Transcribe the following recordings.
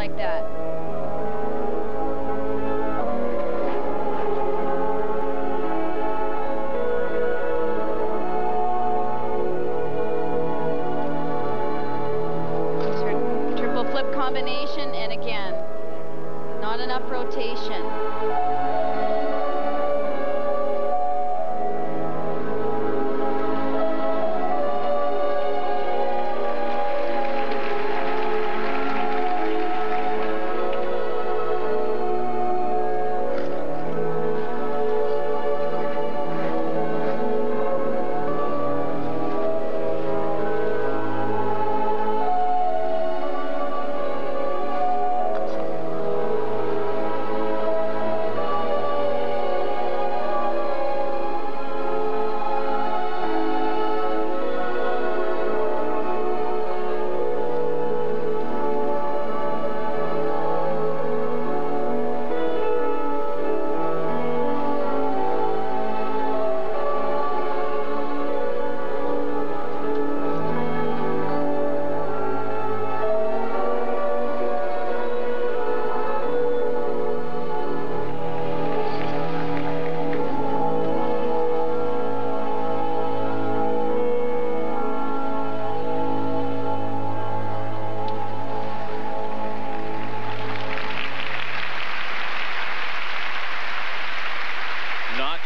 like that. Triple flip combination, and again, not enough rotation.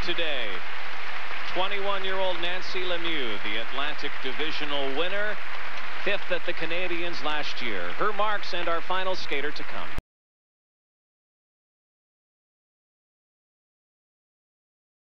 Today. 21-year-old Nancy Lemieux, the Atlantic Divisional winner, fifth at the Canadians last year. Her marks and our final skater to come.